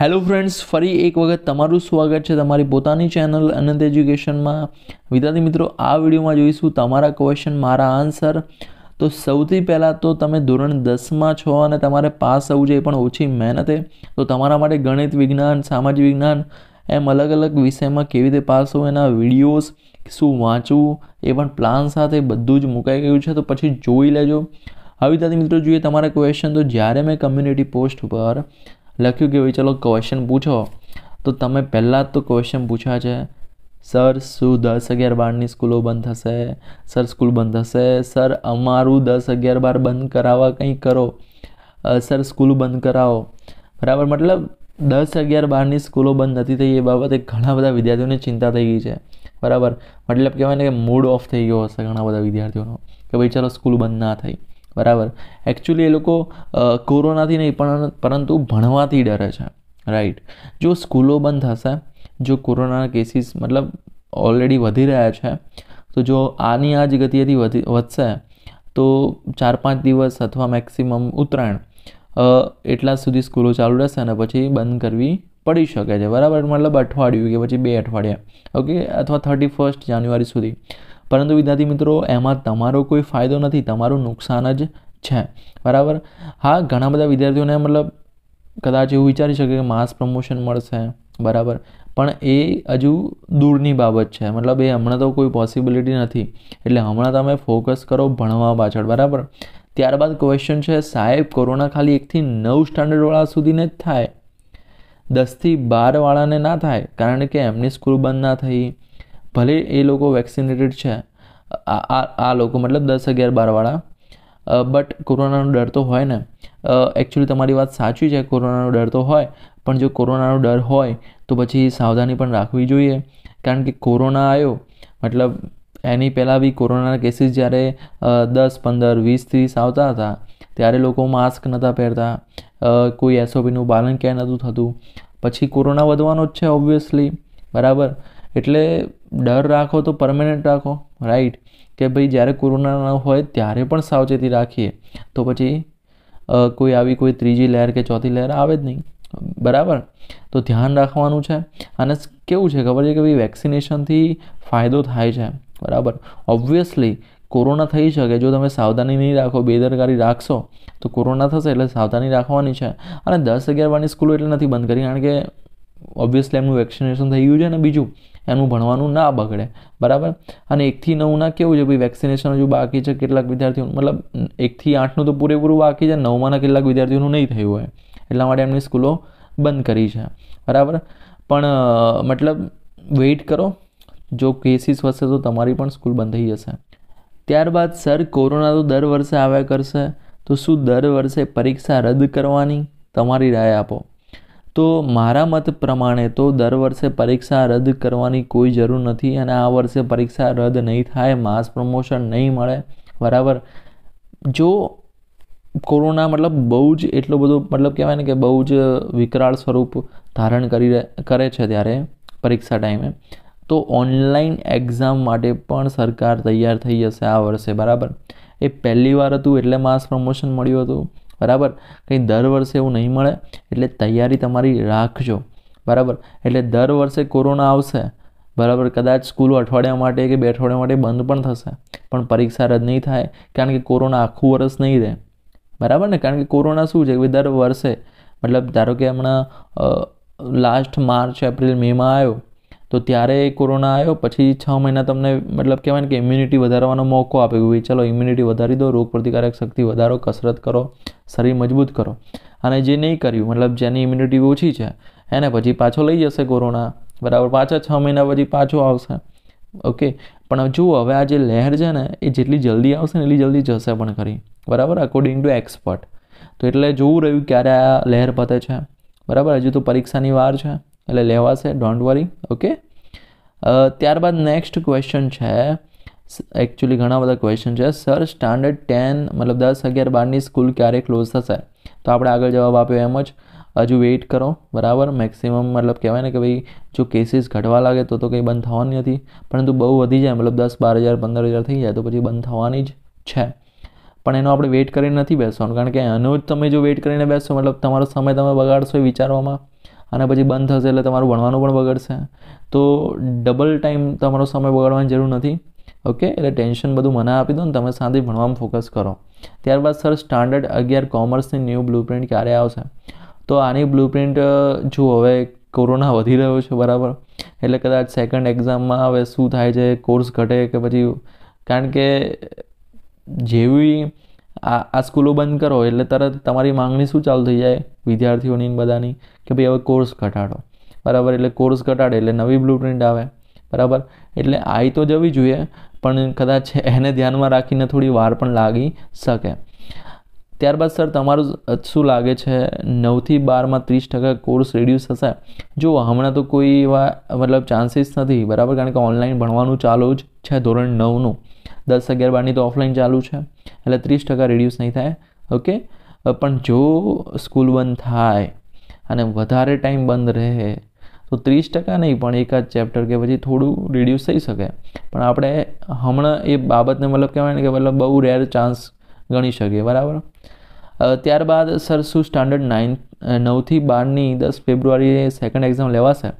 Hello friends ફરી એક વખત તમારું સ્વાગત છે તમારી પોતાની ચેનલ અનંત એજ્યુકેશનમાં વિદ્યાર્થી મિત્રો, આ વિડીયોમાં જોઈશું તમારા ક્વેશ્ચન મારા આન્સર તો સૌથી પહેલાં તો તમે ધોરણ દસમાં છો અને તમારે પાસ થવું છે એ પણ ઓછી મહેનતે. તો તમારા માટે ગણિત વિજ્ઞાન, સામાજિક વિજ્ઞાન એમ અલગ અલગ વિષયમાં કેવી રીતે પાસ થવું એના વિડીયોઝ શું વાંચવું, એ પણ પ્લાન સાથે બધું જ મુકાઈ ગયું છે. તો પછી જોઈ લેજો. હવે વિદ્યાર્થી મિત્રો, જોઈએ તમારા ક્વેશ્ચન તો જ્યારે મેં કમ્યુનિટી પોસ્ટ પર લખ્યું કે ભાઈ ચલો ક્વેશ્ચન પૂછો. તો તમે પહેલાં તો ક્વેશ્ચન પૂછ્યા છે સર શું દસ અગિયાર બારની સ્કૂલો બંધ થશે? સર સ્કૂલ બંધ થશે? સર અમારું દસ અગિયાર બાર બંધ કરાવવા કંઈ કરો? સર સ્કૂલ બંધ કરાવો. બરાબર? મતલબ દસ અગિયાર બારની સ્કૂલો બંધ નથી થઈ એ બાબતે ઘણા બધા વિદ્યાર્થીઓને ચિંતા થઈ ગઈ છે. બરાબર? મતલબ કહેવાય ને કે મૂડ ઓફ થઈ ગયો હશે ઘણા બધા વિદ્યાર્થીઓનો, કે ભાઈ ચલો સ્કૂલ બંધ ના થઈ. બરાબર? એકચ્યુઅલી એ લોકો કોરોનાથી નહીં, પણ, પરંતુ ભણવાથી ડરે છે. રાઈટ જો સ્કૂલો બંધ થશે, જો કોરોનાના કેસીસ મતલબ ઓલરેડી વધી રહ્યા છે, તો જો આની આ જ ગતિએથી વધી, વધશે, તો ચાર પાંચ દિવસ અથવા મેક્સિમમ ઉત્તરાયણ એટલા સુધી સ્કૂલો ચાલુ રહેશે અને પછી બંધ કરવી પડી શકે છે. બરાબર? મતલબ અઠવાડિયું કે પછી બે અઠવાડિયા. ઓકે અથવા થર્ટી ફર્સ્ટ જાન્યુઆરી સુધી. પરંતુ વિદ્યાર્થી મિત્રો, એમાં તમારો કોઈ ફાયદો નથી, તમારું નુકસાન જ છે. બરાબર? હા, ઘણા બધા વિદ્યાર્થીઓને મતલબ કદાચ એવું વિચારી શકે કે માસ પ્રમોશન મળશે. બરાબર? પણ એ હજુ દૂરની બાબત છે. મતલબ એ હમણાં તો કોઈ પોસિબિલિટી નથી. એટલે હમણાં તમે ફોકસ કરો ભણવા પાછળ. બરાબર? ત્યારબાદ ક્વેશ્ચન છે, સાહેબ, કોરોના ખાલી એકથી નવ સ્ટાન્ડર્ડવાળા સુધીને જ થાય. દસથી બારવાળાને ના થાય, કારણ કે એમની સ્કૂલ બંધ ના થઈ. ભલે એ લોકો વેક્સિનેટેડ છે, આ આ લોકો મતલબ દસ અગિયાર બારવાળા બટ કોરોનાનો ડર તો હોય ને એકચ્યુઅલી તમારી વાત સાચી છે, કોરોનાનો ડર તો હોય, પણ જો કોરોનાનો ડર હોય તો પછી સાવધાની પણ રાખવી જોઈએ, કારણ કે કોરોના આવ્યો મતલબ એની પહેલાં બી કોરોનાના કેસીસ જ્યારે દસ, પંદર, વીસ ત્રીસ આવતા હતા, ત્યારે લોકો માસ્ક નહોતા પહેરતા કોઈ એસઓપીનું પાલન ક્યાંય નહોતું થતું, પછી કોરોના વધવાનો જ છે ઓબ્વિયસલી બરાબર? એટલે ડર રાખો તો પરમેનન્ટ રાખો રાઈટ કે ભાઈ જ્યારે કોરોના ન હોય ત્યારે પણ સાવચેતી રાખીએ. તો પછી કોઈ આવી કોઈ ત્રીજી લહેર કે ચોથી લહેર આવે જ નહીં. બરાબર? તો ધ્યાન રાખવાનું છે. અને કેવું છે ખબર છે કે ભાઈ વેક્સિનેશનથી ફાયદો થાય છે. બરાબર? ઓબ્વિયસલી કોરોના થઈ શકે. જો તમે સાવધાની નહીં રાખો, બેદરકારી રાખશો, તો કોરોના થશે એટલે સાવધાની રાખવાની છે. અને દસ અગિયાર બારની સ્કૂલો એટલે નથી બંધ કરી. કારણ કે ઓબ્વિયસલી એમનું વેક્સિનેશન થઈ ગયું છે અને બીજું. એનું ભણવાનું ના બગડે. બરાબર? અને એકથી નવના કેવું છે ભાઈ વેક્સિનેશન હજુ બાકી છે કેટલાક વિદ્યાર્થીઓ મતલબ, એકથી આઠનું તો પૂરેપૂરું બાકી છે, નવમાંના કેટલાક વિદ્યાર્થીઓનું નહીં થયું હોય. એટલા માટે એમની સ્કૂલો બંધ કરી છે. બરાબર? પણ મતલબ વેઇટ કરો. જો કેસીસ વધશે તો તમારી પણ સ્કૂલ બંધ થઈ જશે. ત્યારબાદ સર કોરોના તો દર વર્ષે આવ્યા કરશે. તો શું દર વર્ષે પરીક્ષા રદ કરવાની? તમારી રાય આપો. તો મારા મત પ્રમાણે તો દર વર્ષે પરીક્ષા રદ કરવાની કોઈ જરૂર નથી અને આ વર્ષે પરીક્ષા રદ નહીં થાય માસ પ્રમોશન નહીં મળે. બરાબર? જો કોરોના મતલબ બહુ જ એટલો બધો મતલબ કહેવાય ને કે બહુ જ વિકરાળ સ્વરૂપ ધારણ કરી કરે છે ત્યારે પરીક્ષા ટાઈમે તો ઓનલાઈન એક્ઝામ માટે પણ સરકાર તૈયાર થઈ જશે આ વર્ષે. બરાબર? એ પહેલી વાર હતું એટલે માસ પ્રમોશન મળ્યું હતું. બરાબર? કંઈ દર વર્ષે એવું નહીં મળે, એટલે તૈયારી તમારી રાખજો. બરાબર? એટલે દર વર્ષે કોરોના આવશે, બરાબર? કદાચ સ્કૂલો અઠવાડિયા માટે કે બે અઠવાડિયા માટે બંધ પણ થશે, પણ પરીક્ષા રદ નહીં થાય, કારણ કે કોરોના આખું વર્ષ નહીં રહે. બરાબર ને? કારણ કે કોરોના શું છે કે દર વર્ષે, મતલબ ધારો કે હમણાં લાસ્ટ માર્ચ, એપ્રિલ મેમાં આવ્યો, તો ત્યારે કોરોના આવ્યો, પછી છ મહિના તમને, મતલબ કહેવાય ને કે ઇમ્યુનિટી વધારવાનો મોકો આપ્યો ભાઈ ચલો ઇમ્યુનિટી વધારી દો રોગ પ્રતિકારક શક્તિ વધારો, કસરત કરો શરીર મજબૂત કરો. અને જે નહીં કર્યું, મતલબ જેની ઇમ્યુનિટી ઓછી છે, એને પછી પાછો લઈ જશે કોરોના. બરાબર, પાછા છ મહિના પછી પાછો આવશે. ઓકે? પણ જુઓ, હવે આ જે લહેર છે ને, એ જેટલી જલ્દી આવશે ને એટલી જલ્દી જશે પણ ખરી. બરાબર? અકોર્ડિંગ ટુ એક્સપર્ટ તો એટલે જોવું રહ્યું ક્યારે આ લહેર પતે છે. બરાબર? હજુ તો પરીક્ષાની વાર છે, એટલે લેવાશે ડોન્ટ વરી ઓકે? ત્યારબાદ નેક્સ્ટ ક્વેશ્ચન છે એકચ્યુઅલી ઘણા બધા ક્વેશ્ચન છે. સર સ્ટાન્ડર્ડ ટેન મતલબ દસ અગિયાર બારની સ્કૂલ ક્યારે ક્લોઝ થશે? તો આપણે આગળ જવાબ આપ્યો એમ જ. હજુ વેઇટ કરો. બરાબર? મેક્સિમમ મતલબ કહેવાય ને કે ભાઈ, જો કેસીસ ઘટવા લાગે તો તો કંઈ બંધ થવાની નથી. પરંતુ બહુ વધી જાય, મતલબ દસ, બાર હજાર, પંદર હજાર થઈ જાય તો પછી બંધ થવાની જ છે. પણ એનો આપણે વેઇટ કરીને નથી બેસવાનું. કારણ કે એનો જ તમે જો વેઇટ કરીને બેસો, મતલબ તમારો સમય તમે બગાડશો એ વિચારવામાં. અને પછી બંધ થશે એટલે તમારું ભણવાનું પણ બગડશે. તો ડબલ ટાઈમ તમારો સમય બગાડવાની જરૂર નથી. ઓકે? એટલે ટેન્શન બધું મને આપી દો ને તમે શાંતિ ભણવામાં ફોકસ કરો. ત્યારબાદ સર સ્ટાન્ડર્ડ અગિયાર કોમર્સની ન્યૂ બ્લુપ્રિન્ટ ક્યારે આવશે? તો આની બ્લુપ્રિન્ટ જો હવે કોરોના વધી રહ્યો છે, બરાબર? એટલે કદાચ સેકન્ડ એક્ઝામમાં હવે શું થાય છે કોર્સ ઘટે કે પછી કારણ કે જેવી આ આ સ્કૂલો બંધ કરો, એટલે તરત તમારી માંગણી શું ચાલુ થઈ જાય? વિદ્યાર્થીઓની બધાની કે ભાઈ હવે કોર્સ ઘટાડો. બરાબર? એટલે કોર્સ ઘટાડે, એટલે નવી બ્લુપ્રિન્ટ આવે. બરાબર? એટલે આવી તો જવી જોઈએ પણ કદાચ એને ધ્યાનમાં રાખીને થોડી વાર પણ લાગી શકે. ત્યારબાદ સર, તમારું શું લાગે છે? નવથી બારમાં ત્રીસ ટકા કોર્સ રિડ્યુસ થશે? જો હમણાં તો કોઈ એવા મતલબ ચાન્સીસ નથી, બરાબર? કારણ કે ઓનલાઈન ભણવાનું ચાલુ જ છે ધોરણ નવનું. દસ અગિયાર બારની તો ઓફલાઈન ચાલુ છે, એટલે ત્રીસ ટકા રિડ્યુસ નહીં થાય ઓકે પણ જો સ્કૂલ બંધ થાય અને વધારે ટાઈમ બંધ રહે તો ત્રીસ ટકા નહીં, પણ એકાદ ચેપ્ટર કે પછી થોડું રિડ્યુસ થઈ શકે. પણ આપણે હમણાં એ બાબતને મતલબ કહેવાય ને કે મતલબ બહુ રેર ચાન્સ ગણી શકીએ, બરાબર? ત્યારબાદ સર શું સ્ટાન્ડર્ડ નાઇન નવથી બારની દસ ફેબ્રુઆરીએ સેકન્ડ એક્ઝામ લેવાશે?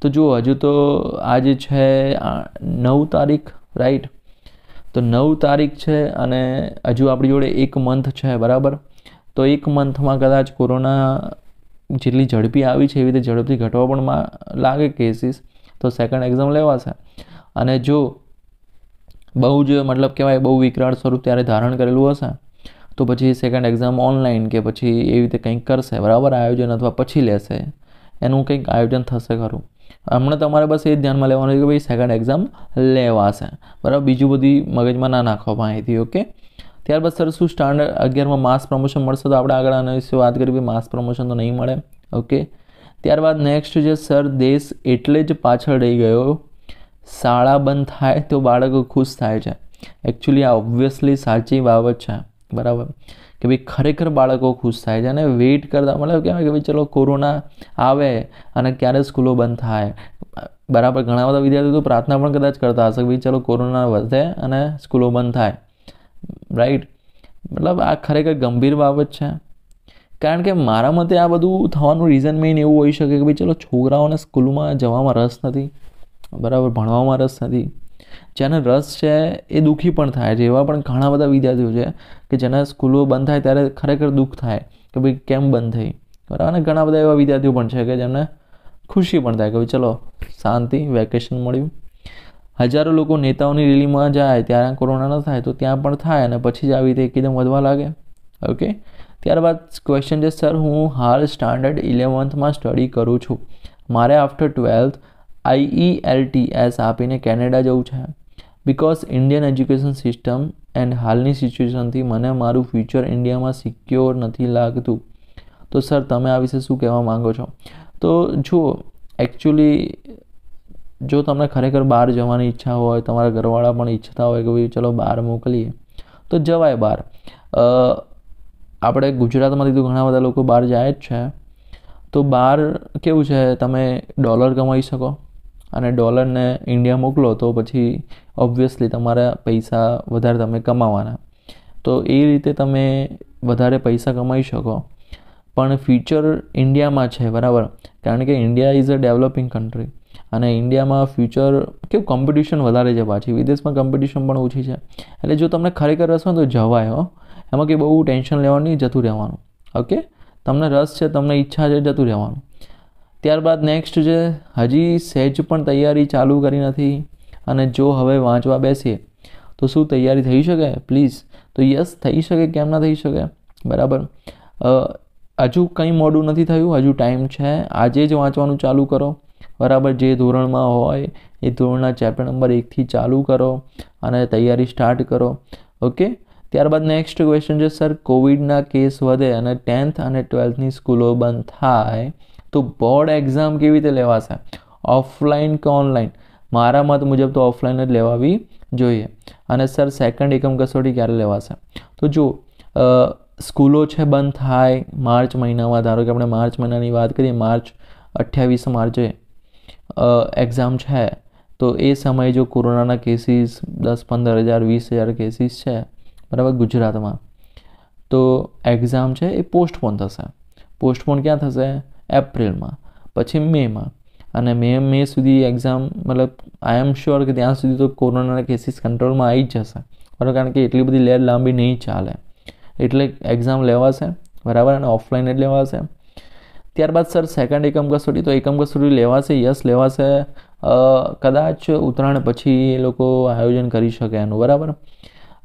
તો જુઓ, હજુ તો આજે છે નવ તારીખ રાઈટ તો નવ તારીખ છે અને હજુ આપણી જોડે એક મંથ છે, બરાબર? તો એક મંથમાં કદાચ કોરોના જેટલી ઝડપી આવી છે એવી રીતે ઝડપથી ઘટવા પણ લાગે કેસીસ તો સેકન્ડ એક્ઝામ લેવાશે. અને જો બહુ જ મતલબ કહેવાય બહુ વિકરાળ સ્વરૂપ ત્યારે ધારણ કરેલું હશે, તો પછી સેકન્ડ એક્ઝામ ઓનલાઈન કે પછી એવી રીતે કંઈક કરશે, બરાબર? આયોજન અથવા પછી લેશે. એનું કંઈક આયોજન થશે ખરું. હમણાં તમારે બસ એ જ ધ્યાનમાં લેવાનું છે કે ભાઈ સેકન્ડ એક્ઝામ લેવાશે. બરાબર? બીજું બધી મગજમાં ના નાખો માહિતી ઓકે ત્યારબાદ સર શું સ્ટાન્ડર્ડ અગિયારમાં માસ પ્રમોશન મળશે તો આપણે આગળ આના વિશે વાત કરીએ માસ પ્રમોશન તો નહીં મળે. ઓકે ત્યારબાદ નેક્સ્ટ છે સર દેશ એટલે જ પાછળ રહી ગયો. શાળા બંધ થાય તો બાળકો ખુશ થાય છે. એકચ્યુઅલી આ ઓબ્વિયસલી સાચી બાબત છે. બરાબર? કે ભાઈ ખરેખર બાળકો ખુશ થાય છે અને વેઇટ કરતા, મતલબ કહેવાય કે ભાઈ ચલો કોરોના આવે અને ક્યારે સ્કૂલો બંધ થાય. બરાબર? ઘણા બધા વિદ્યાર્થીઓ તો પ્રાર્થના પણ કદાચ કરતા હશે કે ભાઈ ચલો કોરોના વધે અને સ્કૂલો બંધ થાય. રાઈટ મતલબ આ ખરેખર ગંભીર બાબત છે. કારણ કે મારા મતે આ બધું થવાનું રીઝન મેઇન એવું હોઈ શકે કે ભાઈ ચલો છોકરાઓને સ્કૂલમાં જવામાં રસ નથી. બરાબર, ભણવામાં રસ નથી. જેને રસ છે એ દુઃખી પણ થાય છે. એવા પણ ઘણા બધા વિદ્યાર્થીઓ છે કે જેના સ્કૂલો બંધ થાય ત્યારે ખરેખર દુઃખ થાય કે ભાઈ કેમ બંધ થઈ. બરાબર, અને ઘણા બધા એવા વિદ્યાર્થીઓ પણ છે કે જેમને ખુશી પણ થાય કે ભાઈ ચલો શાંતિ વેકેશન મળ્યું. હજારો લોકો નેતાઓની રેલીમાં જાય, ત્યારે કોરોના ન થાય, તો ત્યાં પણ થાય અને પછી જ આવી રીતે એકદમ વધવા લાગે. ઓકે? ત્યારબાદ ક્વેશ્ચન છે સર હું હાલ સ્ટાન્ડર્ડ ઇલેવન્થમાં સ્ટડી કરું છું. મારે આફ્ટર ટ્વેલ્થ આઈઈએલટીએસ આપીને કેનેડા જવું છે. Because Indian education system and હાલની સિચ્યુએશનથી મને મારું ફ્યુચર ઇન્ડિયામાં સિક્યોર નથી લાગતું. તો સર તમે આ વિશે શું કહેવા માંગો છો? તો જુઓ એકચ્યુઅલી જો તમને ખરેખર બહાર જવાની ઈચ્છા હોય, તમારા ઘરવાળા પણ ઈચ્છતા હોય કે ભાઈ ચલો બહાર મોકલીએ, તો જવાય બહાર. આપણે ગુજરાતમાંથી તો ઘણા બધા લોકો બહાર જાય જ છે. તો બહાર કેવું છે? તમે ડોલર કમાઈ શકો અને ડોલરને ઇન્ડિયા મોકલો તો પછી ઓબ્વિયસલી તમારા પૈસા વધારે તમે કમાવાના. તો એ રીતે તમે વધારે પૈસા કમાઈ શકો. પણ ફ્યુચર ઇન્ડિયામાં છે, બરાબર? કારણ કે India is a developing country અને ઇન્ડિયામાં ફ્યુચર કેવું કોમ્પિટિશન વધારે છે પાછી. વિદેશમાં કોમ્પિટિશન પણ ઓછી છે. એટલે જો તમને ખરેખર રસ હોય તો જવાય, હો. એમાં કંઈ બહુ ટેન્શન લેવાનું જતું રહેવાનું. ઓકે તમને રસ છે, તમને ઈચ્છા છે, જતું રહેવાનું. ત્યારબાદ નેક્સ્ટ છે, હજી સહેજ પણ તૈયારી ચાલુ કરી નથી. અને જો હવે વાંચવા બેસીએ, તો શું તૈયારી થઈ શકે? પ્લીઝ તો યસ થઈ શકે કેમ ના થઈ શકે? બરાબર. હજુ કંઈ મોડું નથી થયું, હજુ ટાઈમ છે. આજે જ વાંચવાનું ચાલુ કરો. બરાબર જે ધોરણમાં હોય એ ધોરણના ચેપ્ટર નંબર એકથી ચાલુ કરો અને તૈયારી સ્ટાર્ટ કરો. ઓકે ત્યારબાદ નેક્સ્ટ ક્વેશ્ચન છે સર કોવિડના કેસ વધે અને ટેન્થ અને ટ્વેલ્થની સ્કૂલો બંધ થાય, તો બોર્ડ એક્ઝામ કેવી રીતે લેવાશે? ઓફલાઈન કે ઓનલાઈન મારા મત મુજબ તો ઓફલાઈન જ લેવાવી જોઈએ. અને સર સેકન્ડ એકમ કસોટી ક્યારે લેવાશે? તો જો સ્કૂલો છે બંધ થાય માર્ચ મહિનામાં. ધારો કે આપણે માર્ચ મહિનાની વાત કરીએ, માર્ચ અઠ્યાવીસ માર્ચે એક્ઝામ છે, તો એ સમયે જો કોરોનાના કેસીસ દસ, પંદર હજાર, વીસ હજાર કેસીસ છે, બરાબર, ગુજરાતમાં, તો એક્ઝામ છે એ પોસ્ટપોન થશે. પોસ્ટપોન ક્યાં થશે? એપ્રિલમાં પછી મેમાં અને મે મે સુધી એક્ઝામ મતલબ આઈ એમ શ્યોર કે ત્યાં સુધી તો કોરોનાના કેસીસ કંટ્રોલમાં આવી જ જશે. બરાબર, કારણ કે એટલી બધી લેર લાંબી નહીં ચાલે. એટલે એક્ઝામ લેવાશે, બરાબર, અને ઓફલાઈન જ લેવાશે. ત્યારબાદ સર સેકન્ડ એકમ કસોટી તો એકમ કસોટી લેવાશે, યસ લેવાશે. કદાચ ઉત્તરાયણ પછી એ લોકો આયોજન કરી શકે એનું, બરાબર?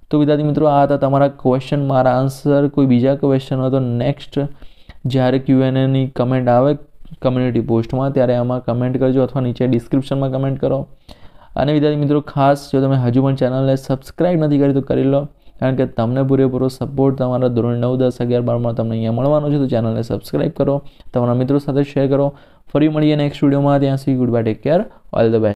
તો વિદ્યાર્થી મિત્રો, આ હતા તમારા ક્વેશ્ચન મારા આન્સર કોઈ બીજા ક્વેશ્ચન હોય તો નેક્સ્ટ જ્યારે ક્યુએનએની કમેન્ટ આવે કમ્યુનિટી પોસ્ટમાં ત્યારે આમાં કમેન્ટ કરજો અથવા નીચે ડિસ્ક્રિપ્શનમાં કમેન્ટ કરો. અને વિદ્યાર્થી મિત્રો, ખાસ જો તમે હજુ પણ ચેનલને સબસ્ક્રાઈબ નથી કરી તો કરી લો. કારણ કે તમને પૂરેપૂરો સપોર્ટ તમારા ધોરણ નવ, દસ, અગિયાર, બારમાં તમને અહીંયા મળવાનો છે, તો ચેનલને સબસ્ક્રાઈબ કરો. તમારા મિત્રો સાથે શેર કરો. ફરી મળીએ નેક્સ્ટ વિડીયોમાં ત્યાં સુધી good bye take care all the best